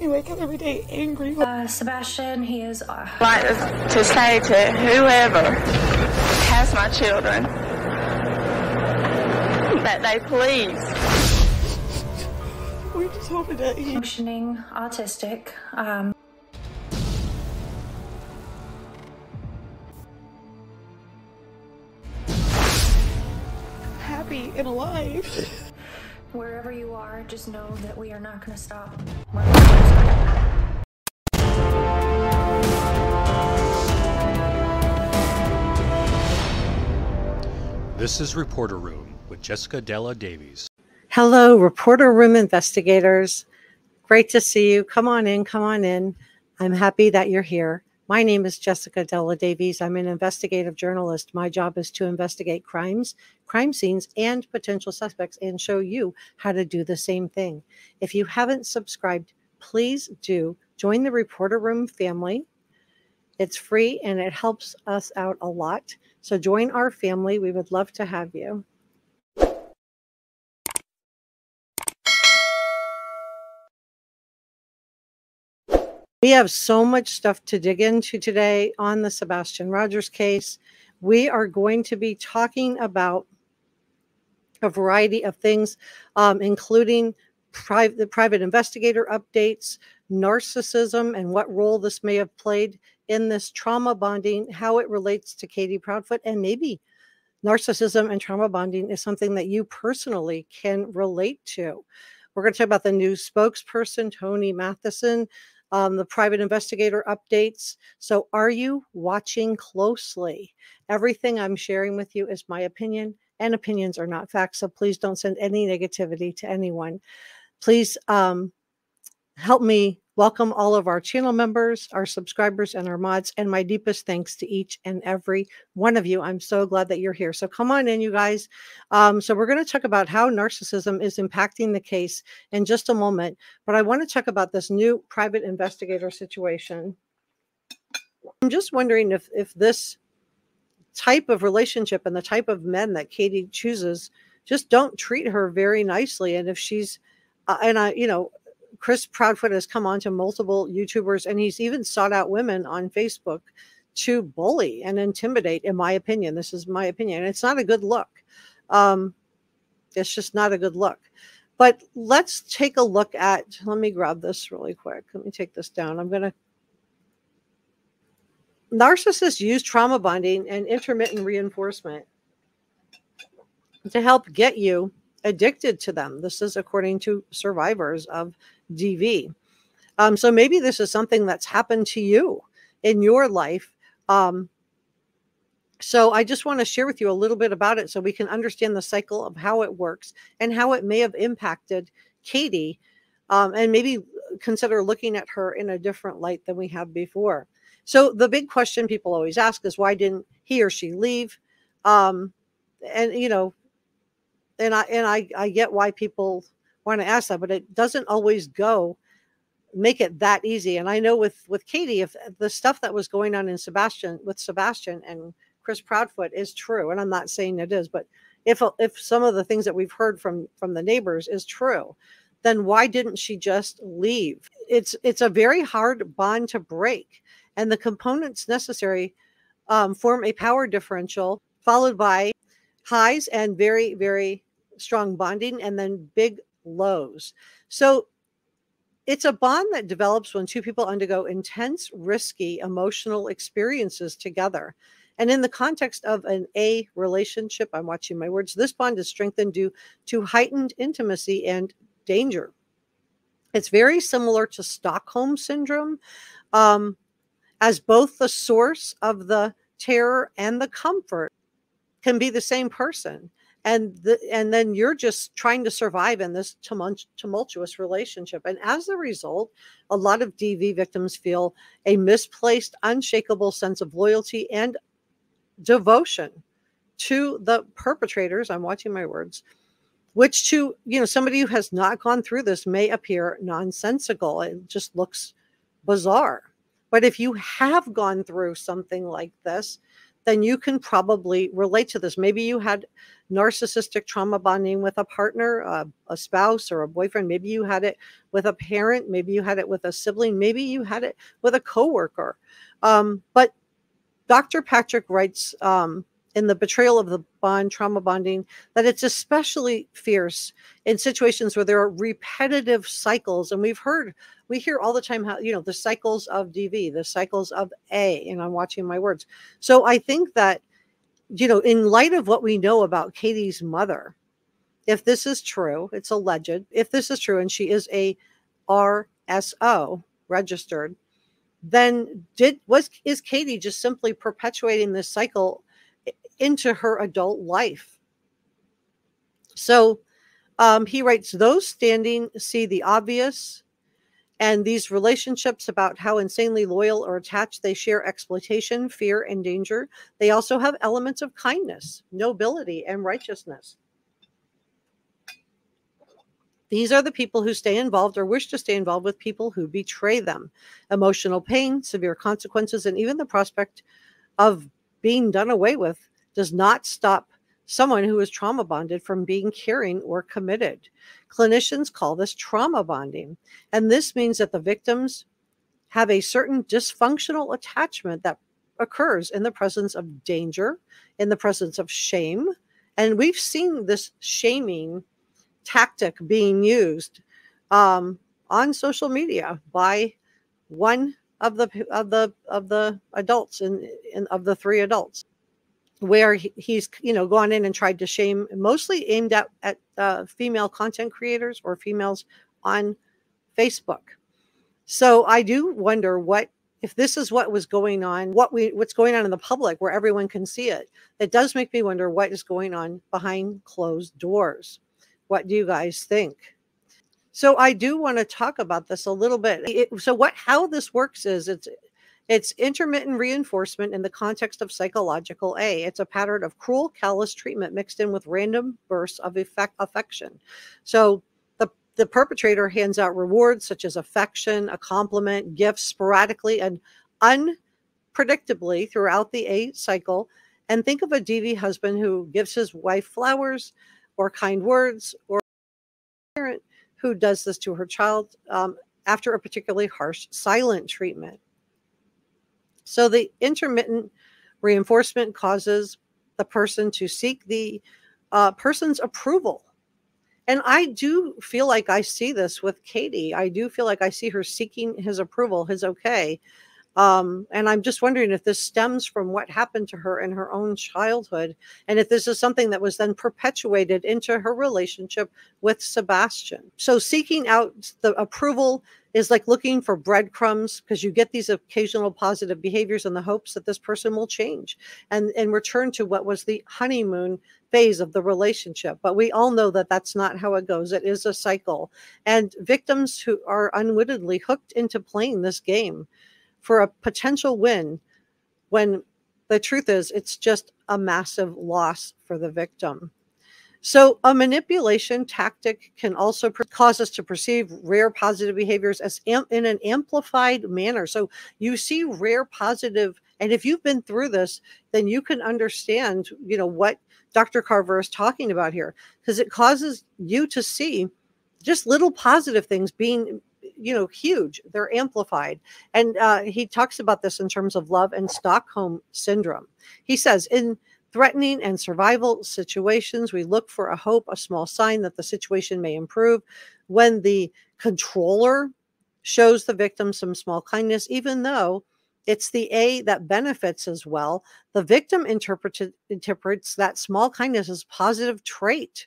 You wake up every day angry. Uh, Sebastian, he is. Uh, like to say to whoever has my children that they please We just hoping that he functioning autistic. Um, happy and alive. wherever you are, just know that we are not going to stop. This is Reporter Room with Jessica Della Davies. Hello, reporter room investigators. Great to see you. Come on in, come on in. I'm happy that you're here. My name is Jessica Della Davies. I'm an investigative journalist. My job is to investigate crimes, crime scenes, and potential suspects and show you how to do the same thing. If you haven't subscribed, please do join the reporter room family. It's free and it helps us out a lot. So join our family. We would love to have you. We have so much stuff to dig into today on the Sebastian Rogers case. We are going to be talking about a variety of things, um, including private, the private investigator updates, narcissism, and what role this may have played in this trauma bonding, how it relates to Katie Proudfoot, and maybe narcissism and trauma bonding is something that you personally can relate to. We're going to talk about the new spokesperson, Tony Matheson, um, the private investigator updates. So, are you watching closely? Everything I'm sharing with you is my opinion, and opinions are not facts. So, please don't send any negativity to anyone. Please um, help me welcome all of our channel members, our subscribers, and our mods. And my deepest thanks to each and every one of you. I'm so glad that you're here. So come on in, you guys. Um, so we're going to talk about how narcissism is impacting the case in just a moment. But I want to talk about this new private investigator situation. I'm just wondering if if this type of relationship and the type of men that Katie chooses just don't treat her very nicely. And if she's uh, and I, you know, Chris Proudfoot has come on to multiple YouTubers and he's even sought out women on Facebook to bully and intimidate, in my opinion. This is my opinion. It's not a good look. Um, it's just not a good look. But let's take a look at, let me grab this really quick. Let me take this down. I'm going to. Narcissists use trauma bonding and intermittent reinforcement to help get you addicted to them. This is according to survivors of DV. Um, so maybe this is something that's happened to you in your life. Um, so I just want to share with you a little bit about it so we can understand the cycle of how it works and how it may have impacted Katie um, and maybe consider looking at her in a different light than we have before. So the big question people always ask is why didn't he or she leave? Um, and you know, and I and I I get why people want to ask that, but it doesn't always go make it that easy. And I know with with Katie, if the stuff that was going on in Sebastian with Sebastian and Chris Proudfoot is true, and I'm not saying it is, but if if some of the things that we've heard from from the neighbors is true, then why didn't she just leave? It's it's a very hard bond to break, and the components necessary um, form a power differential followed by highs and very very strong bonding, and then big lows. So it's a bond that develops when two people undergo intense, risky emotional experiences together. And in the context of an A relationship, I'm watching my words, this bond is strengthened due to heightened intimacy and danger. It's very similar to Stockholm syndrome, um, as both the source of the terror and the comfort can be the same person and the, and then you're just trying to survive in this tumultuous relationship. And as a result a lot of dv victims feel a misplaced unshakable sense of loyalty and devotion to the perpetrators i'm watching my words which to you know somebody who has not gone through this may appear nonsensical. It just looks bizarre. But if you have gone through something like this then you can probably relate to this. Maybe you had narcissistic trauma bonding with a partner, uh, a spouse, or a boyfriend. Maybe you had it with a parent. Maybe you had it with a sibling. Maybe you had it with a coworker. Um, but Dr. Patrick writes um, in the betrayal of the bond, trauma bonding, that it's especially fierce in situations where there are repetitive cycles. And we've heard, we hear all the time how, you know, the cycles of DV, the cycles of A, and I'm watching my words. So I think that, you know, in light of what we know about Katie's mother, if this is true, it's alleged, if this is true, and she is a RSO registered, then did was is Katie just simply perpetuating this cycle into her adult life. So um, he writes, those standing see the obvious, and these relationships about how insanely loyal or attached they share exploitation, fear, and danger. They also have elements of kindness, nobility, and righteousness. These are the people who stay involved or wish to stay involved with people who betray them. Emotional pain, severe consequences, and even the prospect of being done away with does not stop someone who is trauma bonded from being caring or committed. Clinicians call this trauma bonding. And this means that the victims have a certain dysfunctional attachment that occurs in the presence of danger, in the presence of shame. And we've seen this shaming tactic being used um, on social media by one of the of the of the adults and of the three adults where he's you know gone in and tried to shame mostly aimed at at uh, female content creators or females on facebook. So i do wonder what if this is what was going on what we what's going on in the public where everyone can see it it does make me wonder what is going on behind closed doors. What do you guys think? So i do want to talk about this a little bit. It, so what how this works is it's it's intermittent reinforcement in the context of psychological A. It's a pattern of cruel, callous treatment mixed in with random bursts of effect, affection. So the, the perpetrator hands out rewards such as affection, a compliment, gifts sporadically and unpredictably throughout the A cycle. And think of a DV husband who gives his wife flowers or kind words, or parent who does this to her child um, after a particularly harsh silent treatment. So the intermittent reinforcement causes the person to seek the uh, person's approval. And I do feel like I see this with Katie. I do feel like I see her seeking his approval, his okay. Um, and I'm just wondering if this stems from what happened to her in her own childhood, and if this is something that was then perpetuated into her relationship with Sebastian. So, seeking out the approval is like looking for breadcrumbs because you get these occasional positive behaviors in the hopes that this person will change and, and return to what was the honeymoon phase of the relationship. But we all know that that's not how it goes. It is a cycle. And victims who are unwittingly hooked into playing this game for a potential win when the truth is it's just a massive loss for the victim. So, a manipulation tactic can also cause us to perceive rare positive behaviors as in an amplified manner. So, you see rare positive, and if you've been through this, then you can understand, you know, what Dr. Carver is talking about here, because it causes you to see just little positive things being you know huge they're amplified and uh, he talks about this in terms of love and stockholm syndrome he says in threatening and survival situations. We look for a hope, a small sign that the situation may improve. When the controller shows the victim some small kindness, even though it's the A that benefits as well, the victim interprets that small kindness as positive trait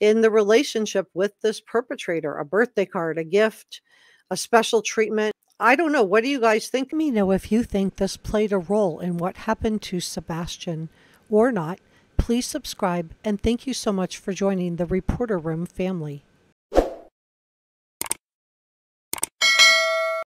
in the relationship with this perpetrator a birthday card, a gift, a special treatment. I don't know. What do you guys think? Let me know if you think this played a role in what happened to Sebastian or not, please subscribe and thank you so much for joining the Reporter Room family.